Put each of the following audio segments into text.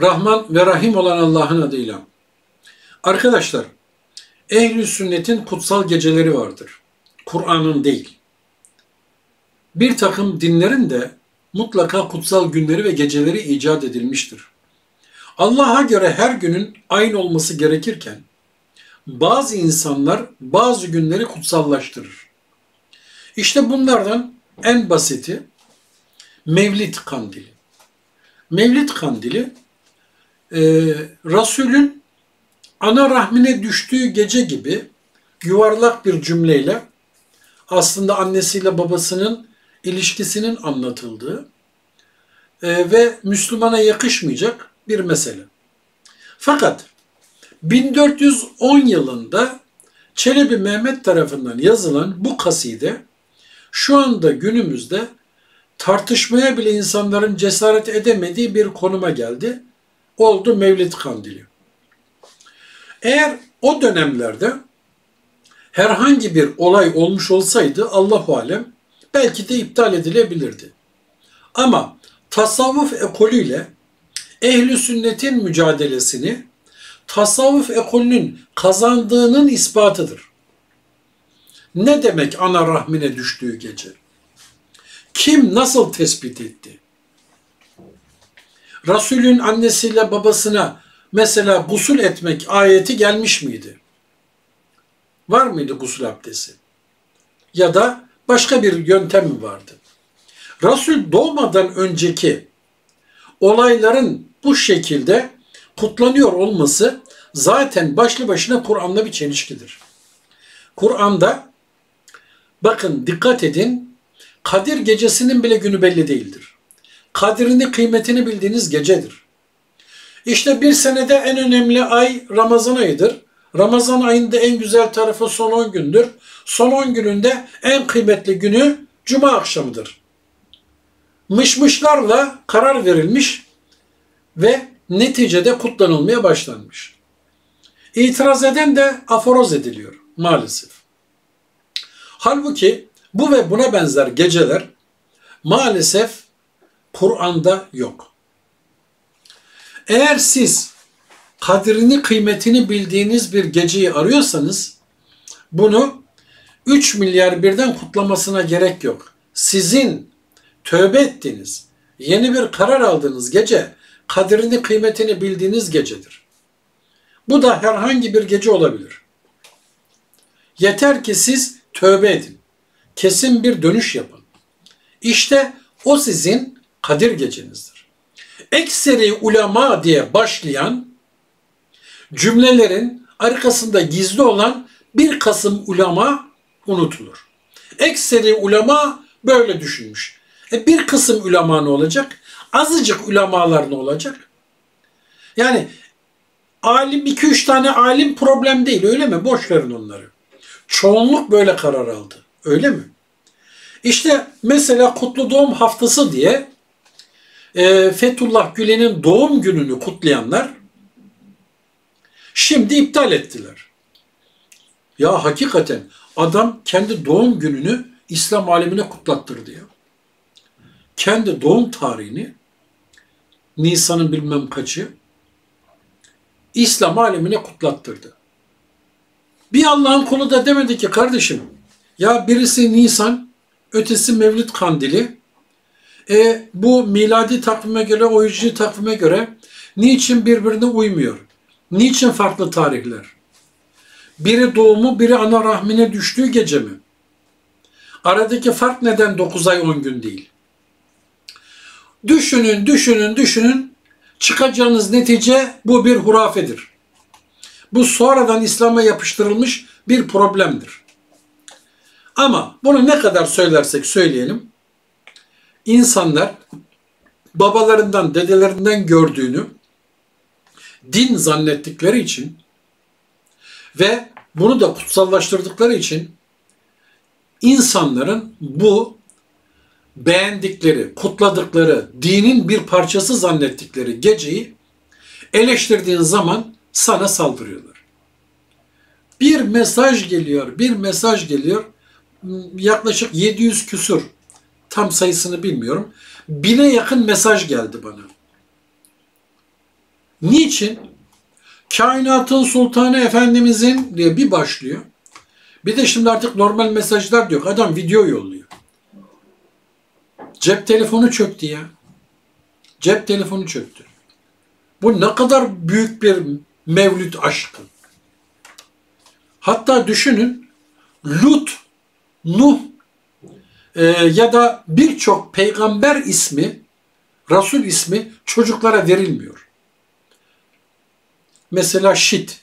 Rahman ve Rahim olan Allah'ın adıyla. Arkadaşlar, ehl sünnetin kutsal geceleri vardır. Kur'an'ın değil. Bir takım dinlerin de mutlaka kutsal günleri ve geceleri icat edilmiştir. Allah'a göre her günün aynı olması gerekirken bazı insanlar bazı günleri kutsallaştırır. İşte bunlardan en basiti Mevlid kandili. Mevlid kandili e, Resulün ana rahmine düştüğü gece gibi yuvarlak bir cümleyle aslında annesiyle babasının ilişkisinin anlatıldığı e, ve Müslümana yakışmayacak bir mesele. Fakat 1410 yılında Çelebi Mehmet tarafından yazılan bu kaside şu anda günümüzde tartışmaya bile insanların cesaret edemediği bir konuma geldi. Oldu Mevlid Kandili. Eğer o dönemlerde herhangi bir olay olmuş olsaydı Allahu alem belki de iptal edilebilirdi. Ama tasavvuf ekolüyle ehli sünnetin mücadelesini tasavvuf ekolünün kazandığının ispatıdır. Ne demek ana rahmine düştüğü gece? Kim nasıl tespit etti? Resulün annesiyle babasına mesela gusül etmek ayeti gelmiş miydi? Var mıydı gusül abdesti? Ya da başka bir yöntem mi vardı? Resul doğmadan önceki olayların bu şekilde kutlanıyor olması zaten başlı başına Kur'an'la bir çelişkidir. Kur'an'da bakın dikkat edin Kadir gecesinin bile günü belli değildir. Kadrini kıymetini bildiğiniz gecedir. İşte bir senede en önemli ay Ramazan ayıdır. Ramazan ayında en güzel tarafı son 10 gündür. Son 10 gününde en kıymetli günü Cuma akşamıdır. Mışmışlarla karar verilmiş ve neticede kutlanılmaya başlanmış. İtiraz eden de aforoz ediliyor maalesef. Halbuki bu ve buna benzer geceler maalesef Kur'an'da yok. Eğer siz kadrini kıymetini bildiğiniz bir geceyi arıyorsanız bunu 3 milyar birden kutlamasına gerek yok. Sizin tövbe ettiğiniz, yeni bir karar aldığınız gece kadrini kıymetini bildiğiniz gecedir. Bu da herhangi bir gece olabilir. Yeter ki siz tövbe edin. Kesin bir dönüş yapın. İşte o sizin Kadir gecenizdir. Ekseri ulema diye başlayan cümlelerin arkasında gizli olan bir Kasım ulema unutulur. Ekseri ulema böyle düşünmüş. E bir kısım ulema ne olacak? Azıcık ulemalar ne olacak? Yani alim iki üç tane alim problem değil öyle mi? Boş verin onları. Çoğunluk böyle karar aldı. Öyle mi? İşte mesela Kutlu Doğum Haftası diye e, Fethullah Gülen'in doğum gününü kutlayanlar şimdi iptal ettiler. Ya hakikaten adam kendi doğum gününü İslam alemine kutlattırdı ya. Kendi doğum tarihini Nisan'ın bilmem kaçı İslam alemine kutlattırdı. Bir Allah'ın kulu da demedi ki kardeşim ya birisi Nisan ötesi Mevlid kandili e, bu miladi takvime göre o hicri takvime göre niçin birbirine uymuyor? Niçin farklı tarihler? Biri doğumu biri ana rahmine düştüğü gece mi? Aradaki fark neden 9 ay 10 gün değil? Düşünün, düşünün, düşünün. Çıkacağınız netice bu bir hurafedir. Bu sonradan İslam'a yapıştırılmış bir problemdir. Ama bunu ne kadar söylersek söyleyelim, insanlar babalarından, dedelerinden gördüğünü din zannettikleri için ve bunu da kutsallaştırdıkları için insanların bu beğendikleri, kutladıkları, dinin bir parçası zannettikleri geceyi eleştirdiğin zaman sana saldırıyorlar. Bir mesaj geliyor, bir mesaj geliyor. Yaklaşık 700 küsur, tam sayısını bilmiyorum. Bine yakın mesaj geldi bana. Niçin? Kainatın sultanı efendimizin diye bir başlıyor. Bir de şimdi artık normal mesajlar diyor. Adam video yolluyor. Cep telefonu çöktü ya. Cep telefonu çöktü. Bu ne kadar büyük bir mevlüt aşkı. Hatta düşünün Lut, Nuh e, ya da birçok peygamber ismi, Resul ismi çocuklara verilmiyor. Mesela Şit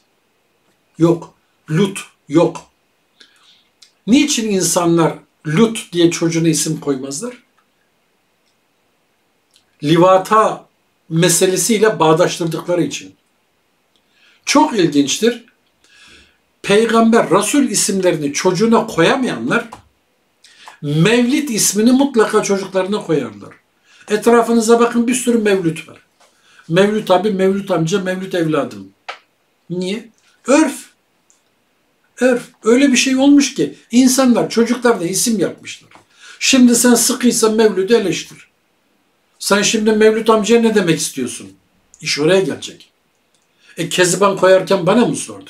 yok, Lut yok. Niçin insanlar Lut diye çocuğuna isim koymazlar? Livata meselesiyle bağdaştırdıkları için. Çok ilginçtir. Peygamber, Resul isimlerini çocuğuna koyamayanlar Mevlid ismini mutlaka çocuklarına koyarlar. Etrafınıza bakın bir sürü mevlüt var. Mevlüt abi, Mevlüt amca, Mevlüt evladım. Niye? Örf. Örf. Öyle bir şey olmuş ki insanlar çocuklar da isim yapmışlar. Şimdi sen sıkıysa Mevlüt'ü eleştir. Sen şimdi Mevlüt amcaya ne demek istiyorsun? İş oraya gelecek. E Keziban koyarken bana mı sordu?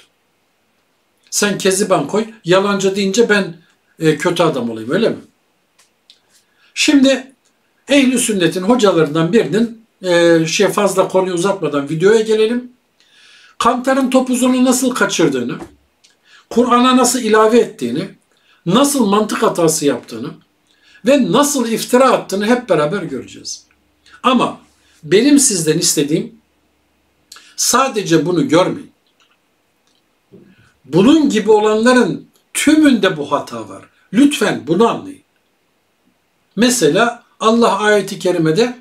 Sen Keziban koy, yalancı deyince ben e, kötü adam olayım öyle mi? Şimdi Ehl-i Sünnet'in hocalarından birinin e, şey fazla konuyu uzatmadan videoya gelelim. Kantar'ın topuzunu nasıl kaçırdığını, Kur'an'a nasıl ilave ettiğini, nasıl mantık hatası yaptığını ve nasıl iftira attığını hep beraber göreceğiz. Ama benim sizden istediğim sadece bunu görmeyin. Bunun gibi olanların tümünde bu hata var. Lütfen bunu anlayın. Mesela Allah ayeti kerimede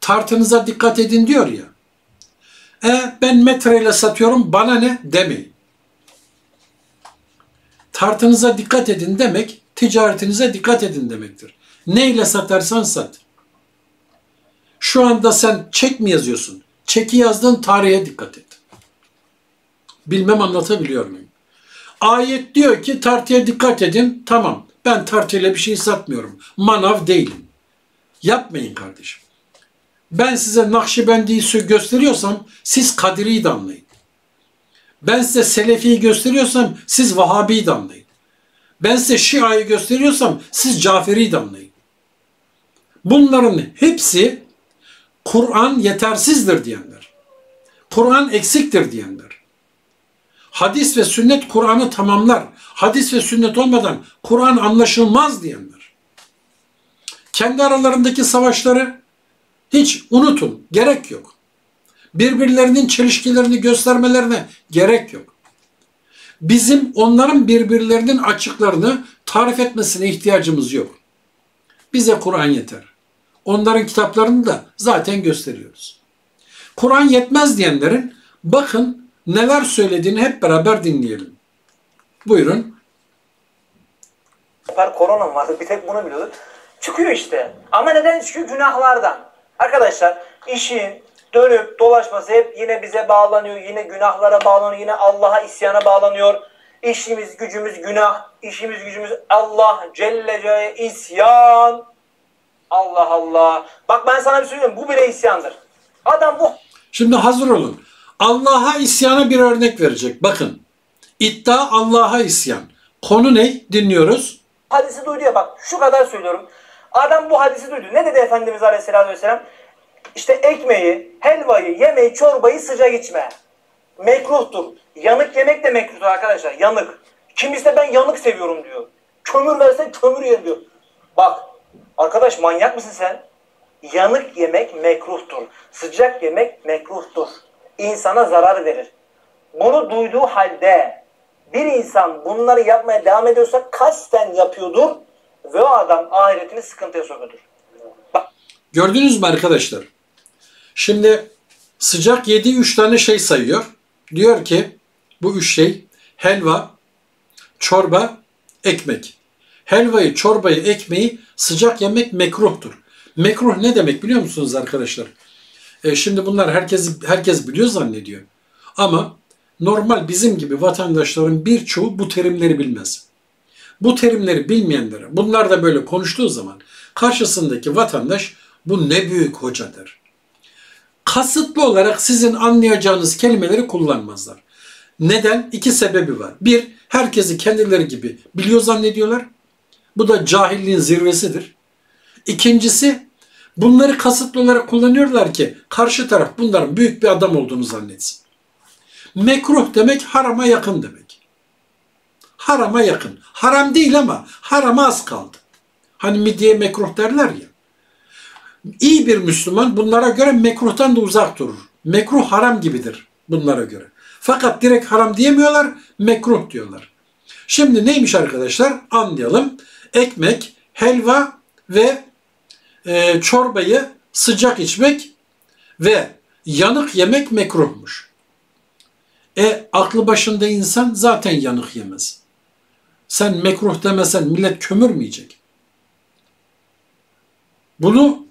tartınıza dikkat edin diyor ya. E ben metreyle satıyorum bana ne demeyin. Tartınıza dikkat edin demek ticaretinize dikkat edin demektir. Neyle satarsan sat. Şu anda sen çek mi yazıyorsun? Çeki yazdığın tarihe dikkat et. Bilmem anlatabiliyor muyum? Ayet diyor ki tartıya dikkat edin. Tamam ben tartıyla bir şey satmıyorum. Manav değilim. Yapmayın kardeşim. Ben size Nakşibendi'yi gösteriyorsam siz Kadiri'yi de anlayın. Ben size Selefi'yi gösteriyorsam siz Vahabi'yi de anlayın. Ben size Şia'yı gösteriyorsam siz Caferi'yi de anlayın. Bunların hepsi Kur'an yetersizdir diyenler. Kur'an eksiktir diyenler. Hadis ve sünnet Kur'an'ı tamamlar. Hadis ve sünnet olmadan Kur'an anlaşılmaz diyenler. Kendi aralarındaki savaşları hiç unutun. Gerek yok. Birbirlerinin çelişkilerini göstermelerine gerek yok. Bizim onların birbirlerinin açıklarını tarif etmesine ihtiyacımız yok. Bize Kur'an yeter. Onların kitaplarını da zaten gösteriyoruz. Kur'an yetmez diyenlerin bakın neler söylediğini hep beraber dinleyelim. Buyurun. Süper korona vardı. Bir tek bunu biliyordu. Çıkıyor işte. Ama neden çıkıyor? Günahlardan. Arkadaşlar işin dönüp dolaşması hep yine bize bağlanıyor. Yine günahlara bağlanıyor. Yine Allah'a isyana bağlanıyor. İşimiz gücümüz günah. işimiz gücümüz Allah Celle Celle isyan. Allah Allah. Bak ben sana bir söyleyeyim. Bu bile isyandır. Adam bu Şimdi hazır olun. Allah'a isyana bir örnek verecek. Bakın. İddia Allah'a isyan. Konu ne? Dinliyoruz. hadisi duydu ya bak şu kadar söylüyorum. Adam bu hadisi duydu. Ne dedi Efendimiz Aleyhisselatü Vesselam? İşte ekmeği, helvayı, yemeği, çorbayı sıcak içme. Mekruhtur. Yanık yemek de mekruhtur arkadaşlar. Yanık. Kimisi ben yanık seviyorum diyor. Kömür versen kömür yerim diyor. Bak arkadaş manyak mısın sen? Yanık yemek mekruhtur. Sıcak yemek mekruhtur. İnsana zarar verir. Bunu duyduğu halde bir insan bunları yapmaya devam ediyorsa kasten yapıyordur ve o adam ahiretini sıkıntıya sokuyordur. Gördünüz mü arkadaşlar? Şimdi sıcak yediği üç tane şey sayıyor. Diyor ki bu üç şey helva, çorba, ekmek. Helvayı, çorbayı, ekmeği sıcak yemek mekruhtur. Mekruh ne demek biliyor musunuz arkadaşlar? E, şimdi bunlar herkes herkes biliyor zannediyor. Ama normal bizim gibi vatandaşların birçoğu bu terimleri bilmez. Bu terimleri bilmeyenlere, bunlar da böyle konuştuğu zaman karşısındaki vatandaş bu ne büyük hocadır. kasıtlı olarak sizin anlayacağınız kelimeleri kullanmazlar. Neden? İki sebebi var. Bir, herkesi kendileri gibi biliyor zannediyorlar. Bu da cahilliğin zirvesidir. İkincisi, bunları kasıtlı olarak kullanıyorlar ki karşı taraf bunların büyük bir adam olduğunu zannetsin. Mekruh demek harama yakın demek. Harama yakın. Haram değil ama harama az kaldı. Hani midye mekruh derler ya. İyi bir Müslüman bunlara göre mekruhtan da uzak durur. Mekruh haram gibidir bunlara göre. Fakat direkt haram diyemiyorlar, mekruh diyorlar. Şimdi neymiş arkadaşlar? Anlayalım. Ekmek, helva ve e, çorbayı sıcak içmek ve yanık yemek mekruhmuş. E aklı başında insan zaten yanık yemez. Sen mekruh demesen millet kömür mü yiyecek? Bunu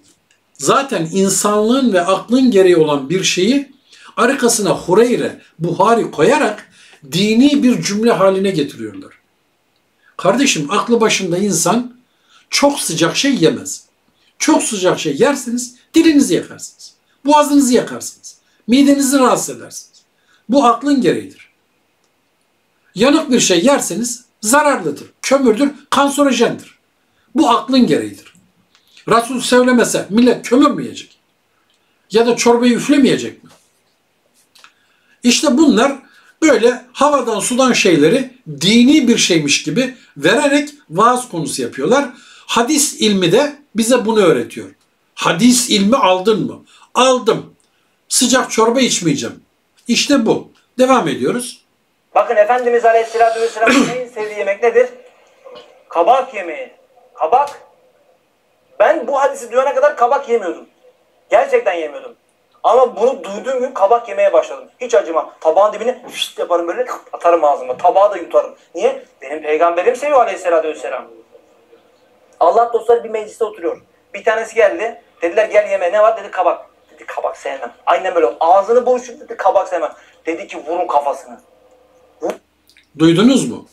zaten insanlığın ve aklın gereği olan bir şeyi arkasına Hureyre, Buhari koyarak dini bir cümle haline getiriyorlar. Kardeşim aklı başında insan çok sıcak şey yemez. Çok sıcak şey yersiniz dilinizi yakarsınız. Boğazınızı yakarsınız. Midenizi rahatsız edersiniz. Bu aklın gereğidir. Yanık bir şey yerseniz zararlıdır, kömürdür, kanserojendir. Bu aklın gereğidir. Resul söylemese millet kömür mü yiyecek? Ya da çorbayı üflemeyecek mi? İşte bunlar böyle havadan sudan şeyleri dini bir şeymiş gibi vererek vaaz konusu yapıyorlar. Hadis ilmi de bize bunu öğretiyor. Hadis ilmi aldın mı? Aldım. Sıcak çorba içmeyeceğim. İşte bu. Devam ediyoruz. Bakın Efendimiz Aleyhisselatü Vesselam'ın en sevdiği yemek nedir? Kabak yemeği. Kabak. Ben bu hadisi duyana kadar kabak yemiyordum. Gerçekten yemiyordum. Ama bunu duyduğum gün kabak yemeye başladım. Hiç acıma. Tabağın dibine fışt yaparım böyle atarım ağzıma. Tabağı da yutarım. Niye? Benim peygamberim seviyor aleyhissalatü vesselam. Allah dostları bir mecliste oturuyor. Bir tanesi geldi. Dediler gel yeme ne var? Dedi kabak. Dedi kabak sevmem. Aynen böyle. Ağzını buruşturup dedi kabak sevmem. Dedi ki vurun kafasını. Duydunuz mu?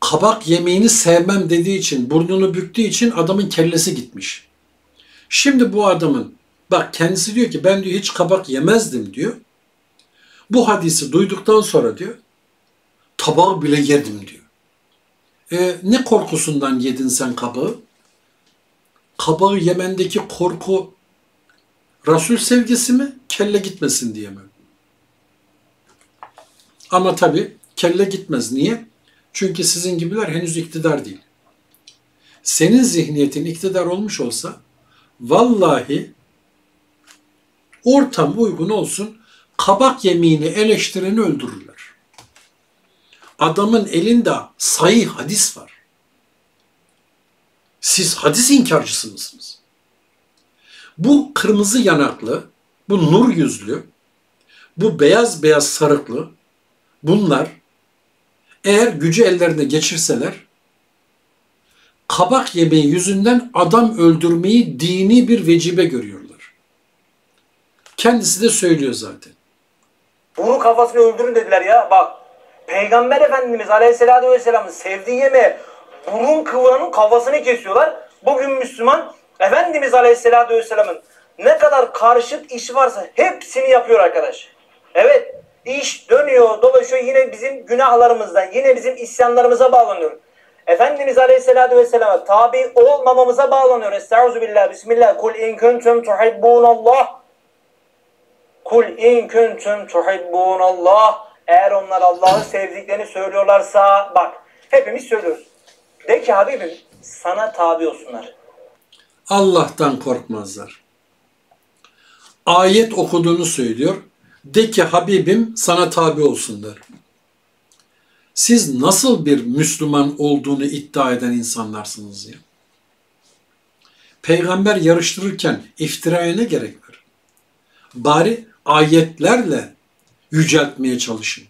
Kabak yemeğini sevmem dediği için, burnunu büktüğü için adamın kellesi gitmiş. Şimdi bu adamın, bak kendisi diyor ki ben diyor hiç kabak yemezdim diyor. Bu hadisi duyduktan sonra diyor, tabağı bile yedim diyor. E, ne korkusundan yedin sen kabağı? Kabağı yemendeki korku Resul sevgisi mi, kelle gitmesin diye mi? Ama tabii kelle gitmez. Niye? Çünkü sizin gibiler henüz iktidar değil. Senin zihniyetin iktidar olmuş olsa vallahi ortam uygun olsun kabak yemeğini eleştireni öldürürler. Adamın elinde sayı hadis var. Siz hadis inkarcısı mısınız? Bu kırmızı yanaklı, bu nur yüzlü, bu beyaz beyaz sarıklı, bunlar eğer gücü ellerine geçirseler kabak yemeği yüzünden adam öldürmeyi dini bir vecibe görüyorlar. Kendisi de söylüyor zaten. Bunu kafasını öldürün dediler ya. Bak Peygamber Efendimiz Aleyhisselatü Vesselam'ın sevdiği yemeğe burun kıvranın kafasını kesiyorlar. Bugün Müslüman Efendimiz Aleyhisselatü Vesselam'ın ne kadar karşıt iş varsa hepsini yapıyor arkadaş. Evet iş dönüyor dolaşıyor yine bizim günahlarımızdan yine bizim isyanlarımıza bağlanıyor. Efendimiz Aleyhisselatü Vesselam'a tabi olmamamıza bağlanıyor. Estağfirullah, Bismillah. Kul in kuntum tuhibbunallah. Kul in kuntum tuhibbunallah. Eğer onlar Allah'ı sevdiklerini söylüyorlarsa bak hepimiz söylüyoruz. De ki Habibim sana tabi olsunlar. Allah'tan korkmazlar. Ayet okuduğunu söylüyor. De ki Habibim sana tabi olsunlar. Siz nasıl bir Müslüman olduğunu iddia eden insanlarsınız ya? Peygamber yarıştırırken iftiraya ne gerek var? Bari ayetlerle yüceltmeye çalışın.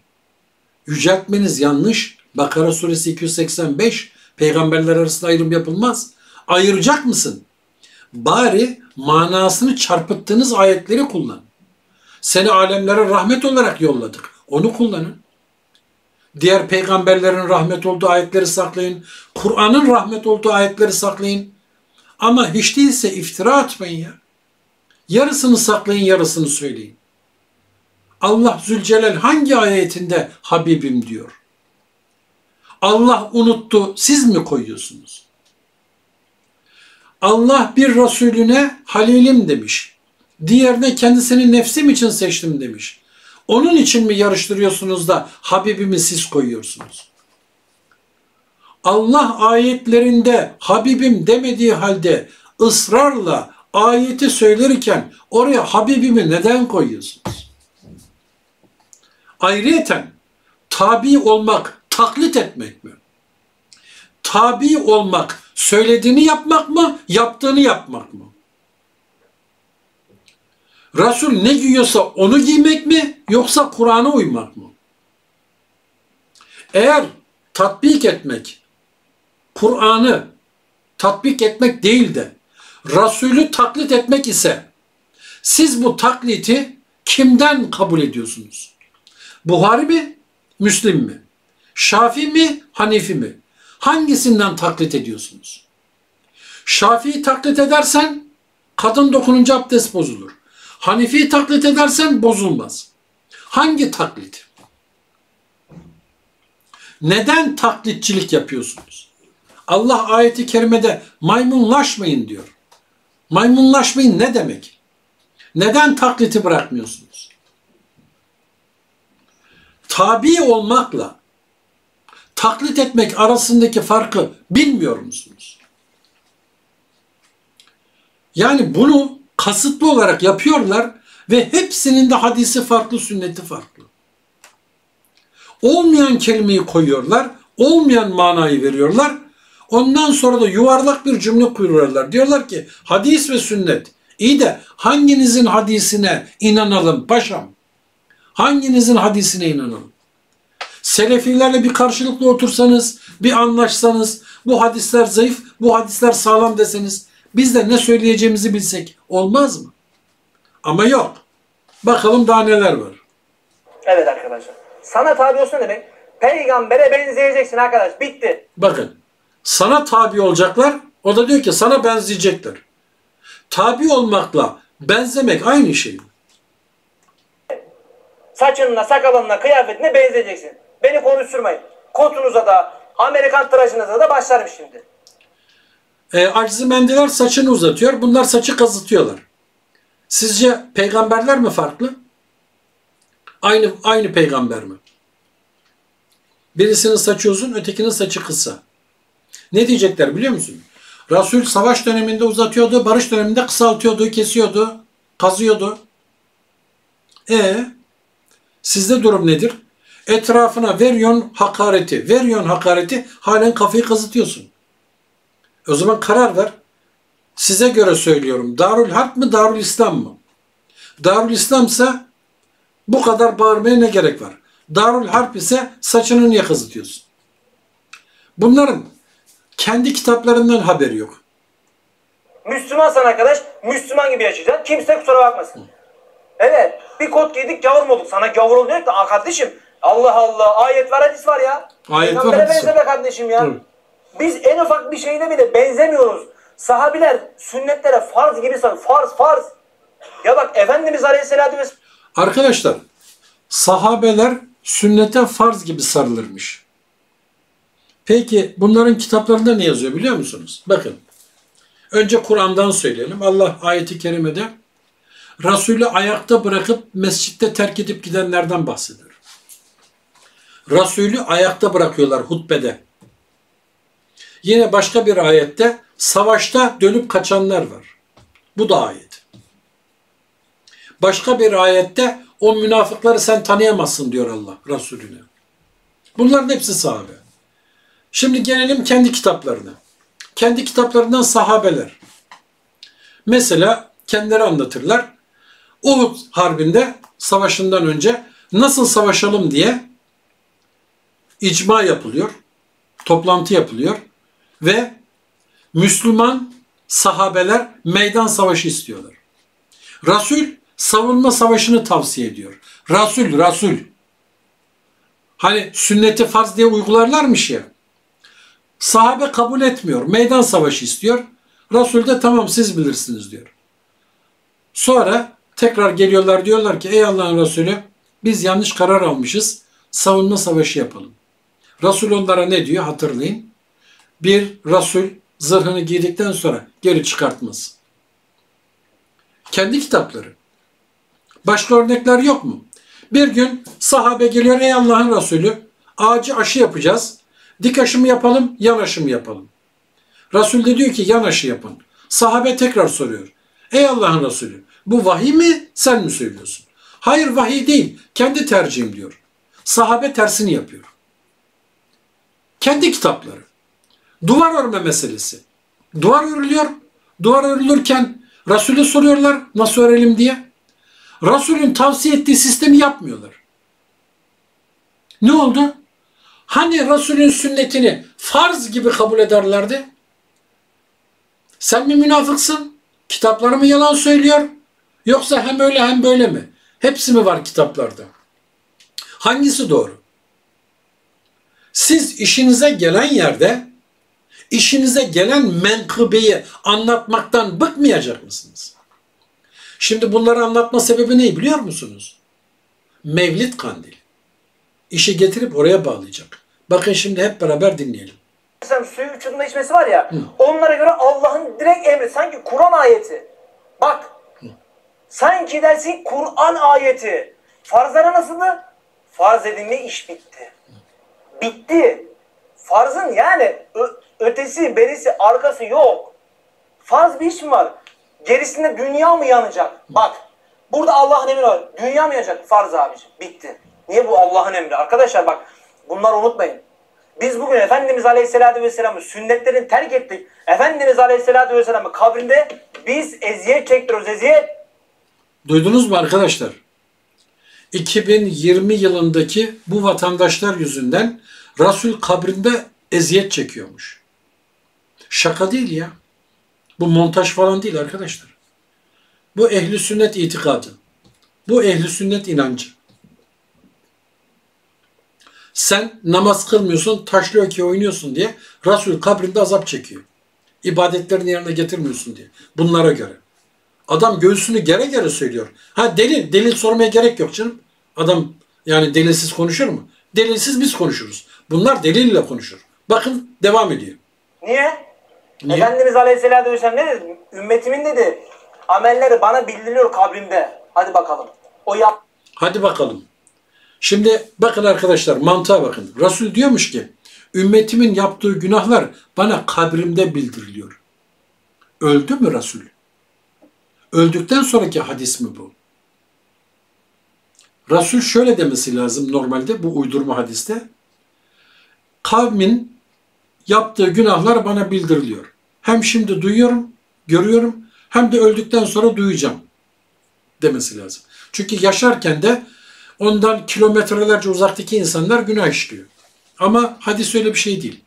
Yüceltmeniz yanlış. Bakara suresi 285 peygamberler arasında ayrım yapılmaz. Ayıracak mısın? Bari manasını çarpıttığınız ayetleri kullan. Seni alemlere rahmet olarak yolladık. Onu kullanın. Diğer peygamberlerin rahmet olduğu ayetleri saklayın. Kur'an'ın rahmet olduğu ayetleri saklayın. Ama hiç değilse iftira atmayın ya. Yarısını saklayın, yarısını söyleyin. Allah Zülcelal hangi ayetinde Habibim diyor? Allah unuttu, siz mi koyuyorsunuz? Allah bir Resulüne Halilim demiş. Diğerine kendisini nefsim için seçtim demiş. Onun için mi yarıştırıyorsunuz da Habibimi siz koyuyorsunuz? Allah ayetlerinde Habibim demediği halde ısrarla ayeti söylerken oraya Habibimi neden koyuyorsunuz? Ayrıyeten tabi olmak, taklit etmek mi? Tabi olmak, söylediğini yapmak mı, yaptığını yapmak mı? Resul ne giyiyorsa onu giymek mi, yoksa Kur'an'a uymak mı? Eğer tatbik etmek, Kur'an'ı tatbik etmek değil de Resulü taklit etmek ise siz bu takliti kimden kabul ediyorsunuz? Buhari mi? Müslim mi? Şafi mi? Hanifi mi? Hangisinden taklit ediyorsunuz? Şafi'yi taklit edersen kadın dokununca abdest bozulur. Hanifi'yi taklit edersen bozulmaz. Hangi taklit? Neden taklitçilik yapıyorsunuz? Allah ayeti kerimede maymunlaşmayın diyor. Maymunlaşmayın ne demek? Neden takliti bırakmıyorsunuz? Tabi olmakla taklit etmek arasındaki farkı bilmiyor musunuz? Yani bunu kasıtlı olarak yapıyorlar ve hepsinin de hadisi farklı, sünneti farklı. Olmayan kelimeyi koyuyorlar, olmayan manayı veriyorlar. Ondan sonra da yuvarlak bir cümle kuruyorlar. Diyorlar ki hadis ve sünnet. İyi de hanginizin hadisine inanalım paşam? Hanginizin hadisine inanalım? Selefilerle bir karşılıklı otursanız, bir anlaşsanız, bu hadisler zayıf, bu hadisler sağlam deseniz, biz de ne söyleyeceğimizi bilsek olmaz mı? Ama yok. Bakalım daha neler var. Evet arkadaşlar. Sana tabi olsun demek peygambere benzeyeceksin arkadaş. Bitti. Bakın sana tabi olacaklar. O da diyor ki sana benzeyecekler. Tabi olmakla benzemek aynı şey mi? Saçınla, sakalınla, kıyafetine benzeyeceksin. Beni konuşturmayın. Kotunuza da, Amerikan tıraşınıza da başlarım şimdi. E, acizi mendiler saçını uzatıyor. Bunlar saçı kazıtıyorlar. Sizce peygamberler mi farklı? Aynı aynı peygamber mi? Birisinin saçı uzun, ötekinin saçı kısa. Ne diyecekler biliyor musun? Resul savaş döneminde uzatıyordu, barış döneminde kısaltıyordu, kesiyordu, kazıyordu. E sizde durum nedir? Etrafına veriyorsun hakareti, veriyorsun hakareti, halen kafayı kazıtıyorsun. O zaman karar ver. Size göre söylüyorum. Darül Harp mı, Darül İslam mı? Darül İslam ise bu kadar bağırmaya ne gerek var? Darül Harp ise saçını niye kazıtıyorsun? Bunların kendi kitaplarından haberi yok. Müslümansan arkadaş, Müslüman gibi yaşayacaksın. Kimse kusura bakmasın. Evet, bir kot giydik gavur mu olduk? Sana gavur ol diyor ki, Aa kardeşim Allah Allah, ayet var hadis var ya. Ayet var, hadis var. benzeme kardeşim ya. Tabii. Biz en ufak bir şeyde bile benzemiyoruz. Sahabiler sünnetlere farz gibi sanır. Farz, farz. Ya bak Efendimiz Aleyhisselatü Vesselam Arkadaşlar sahabeler sünnete farz gibi sarılırmış. Peki bunların kitaplarında ne yazıyor biliyor musunuz? Bakın. Önce Kur'an'dan söyleyelim. Allah ayeti kerimede Resulü ayakta bırakıp mescitte terk edip gidenlerden bahsediyor. Resulü ayakta bırakıyorlar hutbede. Yine başka bir ayette savaşta dönüp kaçanlar var. Bu da ayet. Başka bir ayette o münafıkları sen tanıyamazsın diyor Allah Resulüne. Bunların hepsi sahabe. Şimdi gelelim kendi kitaplarına. Kendi kitaplarından sahabeler. Mesela kendileri anlatırlar. Uhud harbinde savaşından önce nasıl savaşalım diye icma yapılıyor. Toplantı yapılıyor ve Müslüman sahabeler meydan savaşı istiyorlar. Resul savunma savaşını tavsiye ediyor. Resul, Resul. Hani sünneti farz diye uygularlarmış ya. Sahabe kabul etmiyor. Meydan savaşı istiyor. Resul de tamam siz bilirsiniz diyor. Sonra tekrar geliyorlar diyorlar ki ey Allah'ın Resulü biz yanlış karar almışız. Savunma savaşı yapalım. Resul onlara ne diyor hatırlayın. Bir Resul zırhını giydikten sonra geri çıkartmaz. Kendi kitapları. Başka örnekler yok mu? Bir gün sahabe geliyor ey Allah'ın Resulü ağacı aşı yapacağız. Dik aşı mı yapalım, yan aşı mı yapalım? Resul de diyor ki yan aşı yapın. Sahabe tekrar soruyor. Ey Allah'ın Resulü bu vahiy mi sen mi söylüyorsun? Hayır vahiy değil kendi tercihim diyor. Sahabe tersini yapıyor. Kendi kitapları. Duvar örme meselesi. Duvar örülüyor. Duvar örülürken Resul'e soruyorlar nasıl örelim diye. Resul'ün tavsiye ettiği sistemi yapmıyorlar. Ne oldu? Hani Resul'ün sünnetini farz gibi kabul ederlerdi? Sen mi münafıksın? Kitapları mı yalan söylüyor? Yoksa hem öyle hem böyle mi? Hepsi mi var kitaplarda? Hangisi doğru? Siz işinize gelen yerde işinize gelen menkıbeyi anlatmaktan bıkmayacak mısınız? Şimdi bunları anlatma sebebi ne biliyor musunuz? Mevlid kandil. İşi getirip oraya bağlayacak. Bakın şimdi hep beraber dinleyelim. Mesela suyu vücudunda içmesi var ya. Onlara göre Allah'ın direkt emri. Sanki Kur'an ayeti. Bak. Sanki dersin Kur'an ayeti. Farzlara nasıldı? Farz edilme iş bitti. Bitti. Farzın yani ötesi, berisi, arkası yok. Farz bir iş mi var? Gerisinde dünya mı yanacak? Bak. Burada Allah'ın emri var. Dünya mı yanacak? Farz abiciğim. Bitti. Niye bu Allah'ın emri? Arkadaşlar bak. Bunları unutmayın. Biz bugün Efendimiz Aleyhisselatü Vesselam'ı sünnetlerini terk ettik. Efendimiz Aleyhisselatü Vesselam'ı kabrinde biz eziyet çektiriyoruz eziyet. Duydunuz mu arkadaşlar? 2020 yılındaki bu vatandaşlar yüzünden Resul kabrinde eziyet çekiyormuş. Şaka değil ya. Bu montaj falan değil arkadaşlar. Bu ehli sünnet itikadı. Bu ehli sünnet inancı. Sen namaz kılmıyorsun, taşlı okey oynuyorsun diye Resul kabrinde azap çekiyor. İbadetlerini yerine getirmiyorsun diye. Bunlara göre. Adam göğsünü gere gere söylüyor. Ha delil, delil sormaya gerek yok canım. Adam yani delilsiz konuşur mu? Delilsiz biz konuşuruz. Bunlar delille konuşur. Bakın devam ediyor. Niye? Niye? Efendimiz Aleyhisselatü Vesselam ne dedi? Ümmetimin dedi. Amelleri bana bildiriliyor kabrimde. Hadi bakalım. O yap Hadi bakalım. Şimdi bakın arkadaşlar mantığa bakın. Resul diyormuş ki ümmetimin yaptığı günahlar bana kabrimde bildiriliyor. Öldü mü Resul? Öldükten sonraki hadis mi bu? Resul şöyle demesi lazım normalde bu uydurma hadiste. Kavmin yaptığı günahlar bana bildiriliyor. Hem şimdi duyuyorum, görüyorum hem de öldükten sonra duyacağım demesi lazım. Çünkü yaşarken de ondan kilometrelerce uzaktaki insanlar günah işliyor. Ama hadis öyle bir şey değil.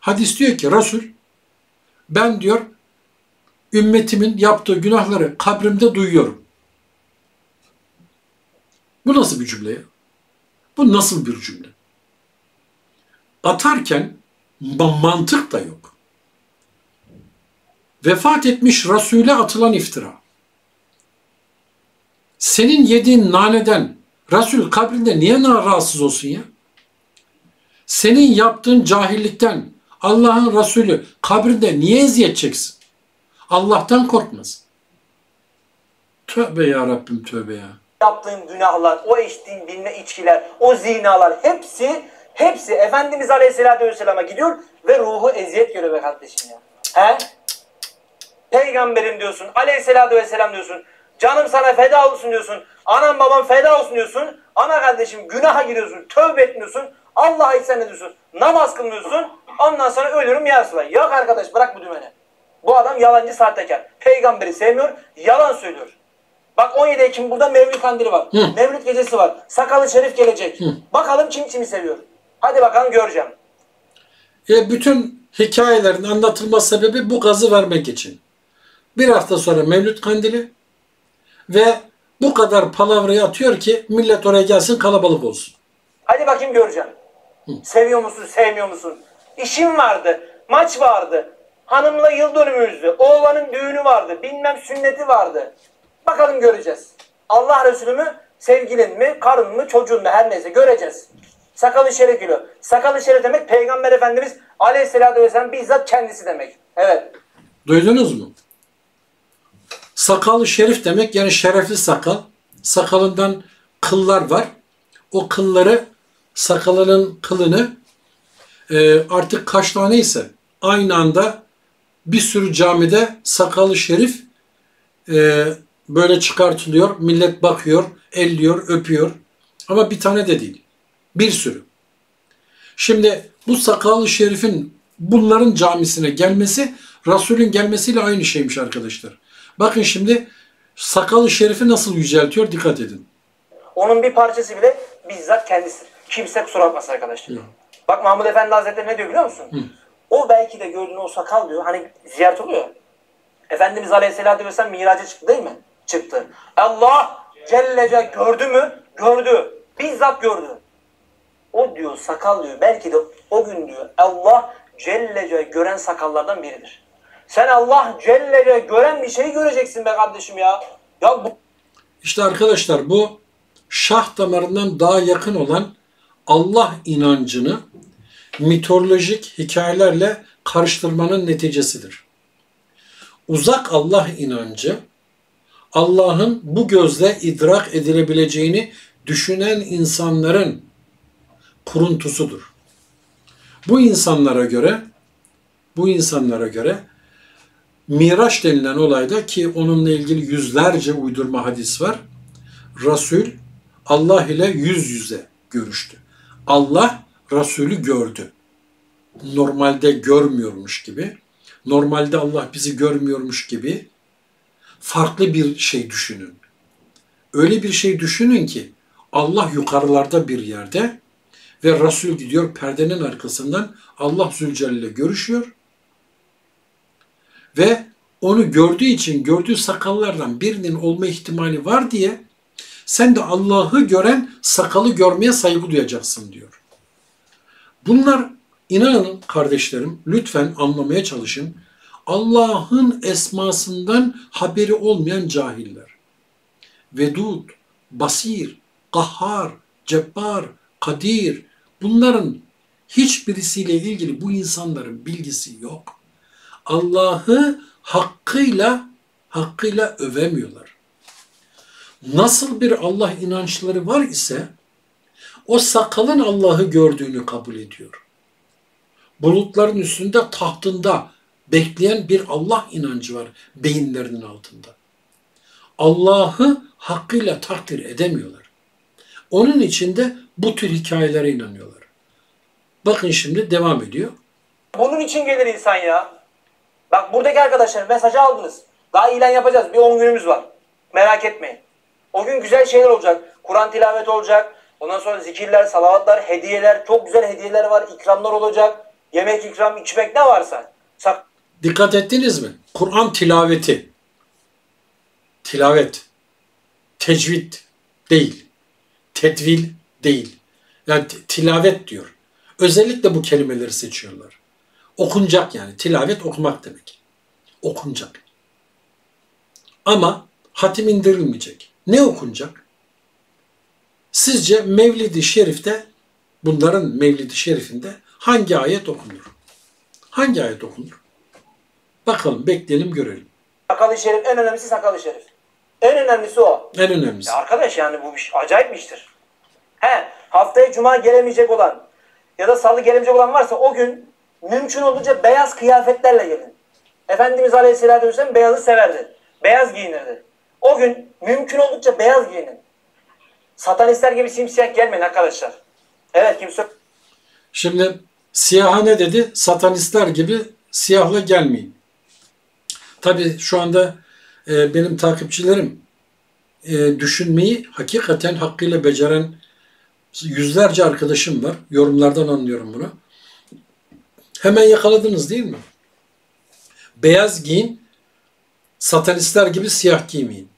Hadis diyor ki Resul ben diyor ümmetimin yaptığı günahları kabrimde duyuyorum. Bu nasıl bir cümle ya? Bu nasıl bir cümle? Atarken ma- mantık da yok. Vefat etmiş Resul'e atılan iftira. Senin yediğin naneden Resul kabrinde niye rahatsız olsun ya? Senin yaptığın cahillikten Allah'ın Resulü kabrinde niye eziyet çeksin? Allah'tan korkmaz. Tövbe ya Rabbim tövbe ya. yaptığın günahlar, o içtiğin bilme içkiler, o zinalar hepsi hepsi Efendimiz Aleyhisselatü Vesselam'a gidiyor ve ruhu eziyet görüyor be kardeşim ya. He? Peygamberim diyorsun, Aleyhisselatü Vesselam diyorsun, canım sana feda olsun diyorsun, anam babam feda olsun diyorsun, ana kardeşim günaha giriyorsun, tövbe etmiyorsun, Allah'a isyan ediyorsun, namaz kılmıyorsun, ondan sonra ölürüm ya Resulallah. Yok arkadaş bırak bu dümeni. Bu adam yalancı sahtekar. Peygamberi sevmiyor, yalan söylüyor. Bak 17 Ekim burada Mevlüt Kandili var. Hı. Mevlüt gecesi var. Sakalı Şerif gelecek. Bakalım kim kimi seviyor. Hadi bakalım göreceğim. E bütün hikayelerin anlatılma sebebi bu gazı vermek için. Bir hafta sonra Mevlüt Kandili ve bu kadar palavrayı atıyor ki millet oraya gelsin kalabalık olsun. Hadi bakayım göreceğim. Seviyor musun, sevmiyor musun? İşim vardı, maç vardı. Hanımla yıl dönümümüzdü. Oğlanın düğünü vardı. Bilmem sünneti vardı. Bakalım göreceğiz. Allah Resulü mü, sevgilin mi, karın mı, çocuğun mu her neyse göreceğiz. Sakalı şerif geliyor. Sakalı şerif demek Peygamber Efendimiz Aleyhisselatü Vesselam bizzat kendisi demek. Evet. Duydunuz mu? Sakalı şerif demek yani şerefli sakal. Sakalından kıllar var. O kılları sakalının kılını e, artık kaç tane ise aynı anda bir sürü camide sakalı şerif e, böyle çıkartılıyor. Millet bakıyor, elliyor, öpüyor. Ama bir tane de değil. Bir sürü. Şimdi bu sakallı şerifin bunların camisine gelmesi Resulün gelmesiyle aynı şeymiş arkadaşlar. Bakın şimdi sakalı şerifi nasıl yüceltiyor dikkat edin. Onun bir parçası bile bizzat kendisi. Kimse kusura bakmasın arkadaşlar. Yok. Bak Mahmud Efendi Hazretleri ne diyor biliyor musun? O belki de gördüğün o sakal diyor. Hani ziyaret oluyor. Efendimiz Aleyhisselatü Vesselam miraca çıktı değil mi? Çıktı. Allah Celle Celle gördü mü? Gördü. Bizzat gördü. O diyor sakal diyor. Belki de o gün diyor Allah Celle Celle gören sakallardan biridir. Sen Allah Celle Celle gören bir şeyi göreceksin be kardeşim ya. Ya bu İşte arkadaşlar bu şah damarından daha yakın olan Allah inancını mitolojik hikayelerle karıştırmanın neticesidir. Uzak Allah inancı Allah'ın bu gözle idrak edilebileceğini düşünen insanların kuruntusudur. Bu insanlara göre bu insanlara göre Miraç denilen olayda ki onunla ilgili yüzlerce uydurma hadis var. Resul Allah ile yüz yüze görüştü. Allah Resulü gördü. Normalde görmüyormuş gibi, normalde Allah bizi görmüyormuş gibi farklı bir şey düşünün. Öyle bir şey düşünün ki Allah yukarılarda bir yerde ve Resul gidiyor perdenin arkasından Allah Zülcelal ile görüşüyor ve onu gördüğü için gördüğü sakallardan birinin olma ihtimali var diye sen de Allah'ı gören sakalı görmeye saygı duyacaksın diyor. Bunlar inanın kardeşlerim lütfen anlamaya çalışın. Allah'ın esmasından haberi olmayan cahiller. Vedud, Basir, Kahhar, Cebbar, Kadir bunların hiçbirisiyle ilgili bu insanların bilgisi yok. Allah'ı hakkıyla hakkıyla övemiyorlar. Nasıl bir Allah inançları var ise o sakalın Allah'ı gördüğünü kabul ediyor. Bulutların üstünde tahtında bekleyen bir Allah inancı var beyinlerinin altında. Allah'ı hakkıyla takdir edemiyorlar. Onun için de bu tür hikayelere inanıyorlar. Bakın şimdi devam ediyor. Bunun için gelir insan ya. Bak buradaki arkadaşlar mesajı aldınız. Daha ilan yapacağız. Bir 10 günümüz var. Merak etmeyin. O gün güzel şeyler olacak. Kur'an tilaveti olacak. Ondan sonra zikirler, salavatlar, hediyeler. Çok güzel hediyeler var. ikramlar olacak. Yemek ikram, içmek ne varsa. Sak Dikkat ettiniz mi? Kur'an tilaveti. Tilavet. Tecvid değil. Tedvil değil. Yani tilavet diyor. Özellikle bu kelimeleri seçiyorlar. Okunacak yani. Tilavet okumak demek. Okunacak. Ama hatim indirilmeyecek. Ne okunacak? Sizce Mevlid-i Şerif'te bunların Mevlid-i Şerif'inde hangi ayet okunur? Hangi ayet okunur? Bakalım bekleyelim görelim. sakalı şerif en önemlisi sakalı şerif. En önemlisi o. En önemlisi. Ya arkadaş yani bu bir, acayip bir iştir. He, haftaya cuma gelemeyecek olan ya da salı gelemeyecek olan varsa o gün mümkün olduğunca beyaz kıyafetlerle gelin. Efendimiz Aleyhisselatü Vesselam beyazı severdi. Beyaz giyinirdi. O gün mümkün oldukça beyaz giyinin. Satanistler gibi simsiyah gelmeyin arkadaşlar. Evet kimse Şimdi siyaha ne dedi? Satanistler gibi siyahla gelmeyin. Tabii şu anda e, benim takipçilerim e, düşünmeyi hakikaten hakkıyla beceren yüzlerce arkadaşım var. Yorumlardan anlıyorum bunu. Hemen yakaladınız değil mi? Beyaz giyin, satanistler gibi siyah giymeyin.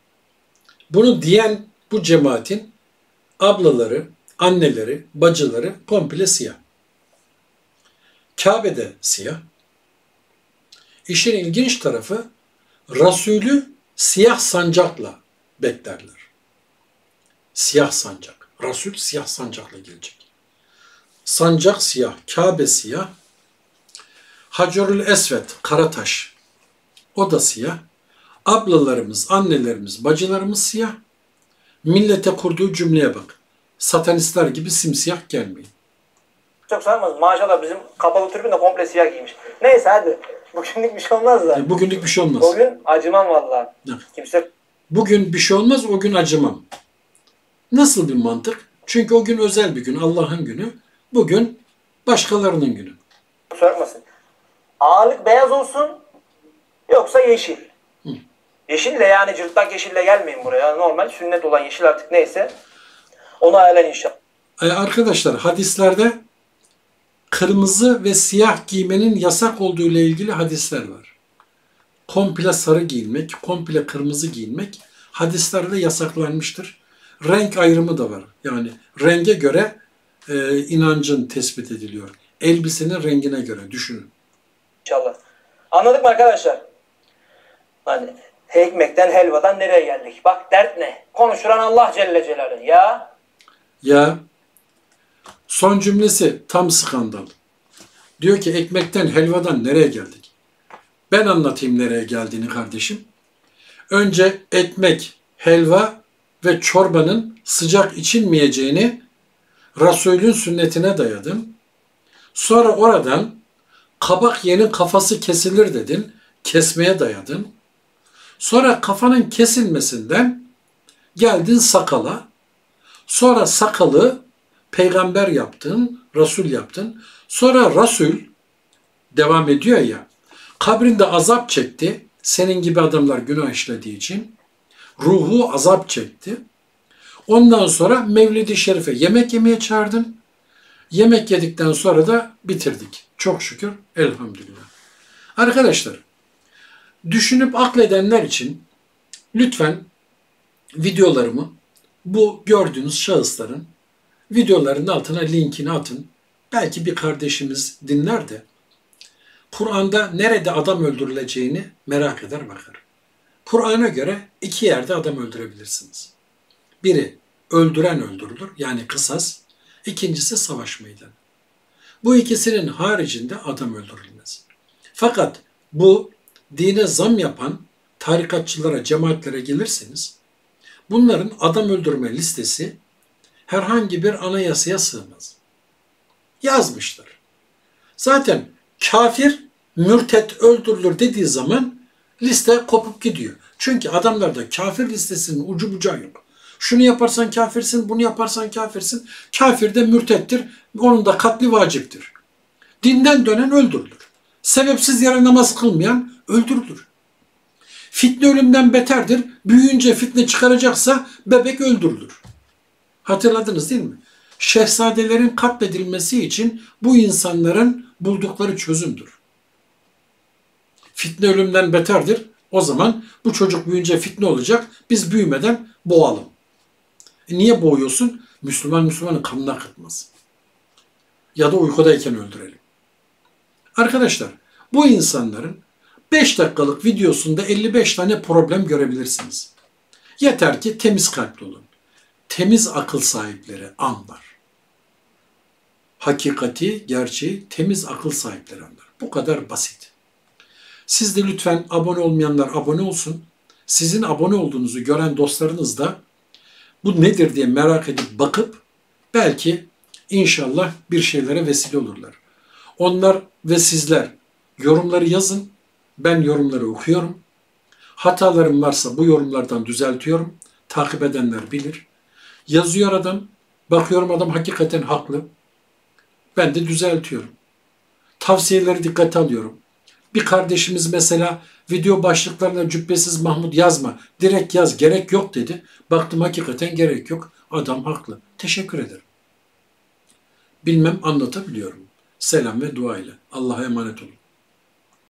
Bunu diyen bu cemaatin ablaları, anneleri, bacıları komple siyah. Kabe'de siyah. İşin ilginç tarafı Resulü siyah sancakla beklerler. Siyah sancak. Resul siyah sancakla gelecek. Sancak siyah, Kabe siyah. Hacerül Esved, Karataş. O da siyah. Ablalarımız, annelerimiz, bacılarımız siyah. Millete kurduğu cümleye bak. Satanistler gibi simsiyah gelmeyin. Çok sarmaz. Maşallah bizim kapalı tribün de komple siyah giymiş. Neyse hadi. Bugünlük bir şey olmaz da. E, Bugünlük bir şey olmaz. Bugün acımam vallahi. Evet. Kimse Bugün bir şey olmaz, o gün acımam. Nasıl bir mantık? Çünkü o gün özel bir gün, Allah'ın günü. Bugün başkalarının günü. sormasın. Ağırlık beyaz olsun yoksa yeşil. Yeşille yani cırtlak yeşille gelmeyin buraya. Normal sünnet olan yeşil artık neyse. Onu ayarlayın inşallah. Ee, arkadaşlar hadislerde kırmızı ve siyah giymenin yasak olduğu ile ilgili hadisler var. Komple sarı giyinmek, komple kırmızı giyinmek hadislerde yasaklanmıştır. Renk ayrımı da var. Yani renge göre e, inancın tespit ediliyor. Elbisenin rengine göre düşünün. İnşallah. Anladık mı arkadaşlar? Hani ekmekten helvadan nereye geldik? Bak dert ne? Konuşuran Allah Celle Celaluhu. Ya Ya son cümlesi tam skandal. Diyor ki ekmekten helvadan nereye geldik? Ben anlatayım nereye geldiğini kardeşim. Önce ekmek, helva ve çorbanın sıcak içilmeyeceğini Resulün sünnetine dayadım. Sonra oradan kabak yenin kafası kesilir dedin, kesmeye dayadın. Sonra kafanın kesilmesinden geldin sakala. Sonra sakalı peygamber yaptın, Resul yaptın. Sonra Resul devam ediyor ya, kabrinde azap çekti. Senin gibi adamlar günah işlediği için. Ruhu azap çekti. Ondan sonra Mevlid-i Şerif'e yemek yemeye çağırdın. Yemek yedikten sonra da bitirdik. Çok şükür elhamdülillah. Arkadaşlar, düşünüp akledenler için lütfen videolarımı bu gördüğünüz şahısların videolarının altına linkini atın. Belki bir kardeşimiz dinler de Kur'an'da nerede adam öldürüleceğini merak eder bakar. Kur'an'a göre iki yerde adam öldürebilirsiniz. Biri öldüren öldürülür yani kısas. İkincisi savaş meydanı. Bu ikisinin haricinde adam öldürülmez. Fakat bu dine zam yapan tarikatçılara, cemaatlere gelirseniz bunların adam öldürme listesi herhangi bir anayasaya sığmaz. Yazmışlar. Zaten kafir, mürtet öldürülür dediği zaman liste kopup gidiyor. Çünkü adamlarda kafir listesinin ucu bucağı yok. Şunu yaparsan kafirsin, bunu yaparsan kafirsin. Kafir de mürtettir. Onun da katli vaciptir. Dinden dönen öldürülür. Sebepsiz yere namaz kılmayan öldürülür. Fitne ölümden beterdir. Büyüyünce fitne çıkaracaksa bebek öldürülür. Hatırladınız değil mi? Şehzadelerin katledilmesi için bu insanların buldukları çözümdür. Fitne ölümden beterdir. O zaman bu çocuk büyüyünce fitne olacak. Biz büyümeden boğalım. E niye boğuyorsun? Müslüman Müslümanın kanını akıtmaz. Ya da uykudayken öldürelim. Arkadaşlar bu insanların 5 dakikalık videosunda 55 tane problem görebilirsiniz. Yeter ki temiz kalpli olun. Temiz akıl sahipleri anlar. Hakikati, gerçeği temiz akıl sahipleri anlar. Bu kadar basit. Siz de lütfen abone olmayanlar abone olsun. Sizin abone olduğunuzu gören dostlarınız da bu nedir diye merak edip bakıp belki inşallah bir şeylere vesile olurlar. Onlar ve sizler yorumları yazın. Ben yorumları okuyorum. Hatalarım varsa bu yorumlardan düzeltiyorum. Takip edenler bilir. Yazıyor adam. Bakıyorum adam hakikaten haklı. Ben de düzeltiyorum. Tavsiyeleri dikkate alıyorum. Bir kardeşimiz mesela video başlıklarına cübbesiz Mahmut yazma. Direkt yaz gerek yok dedi. Baktım hakikaten gerek yok. Adam haklı. Teşekkür ederim. Bilmem anlatabiliyorum. Selam ve dua ile. Allah'a emanet olun.